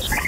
Yes.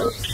Oh,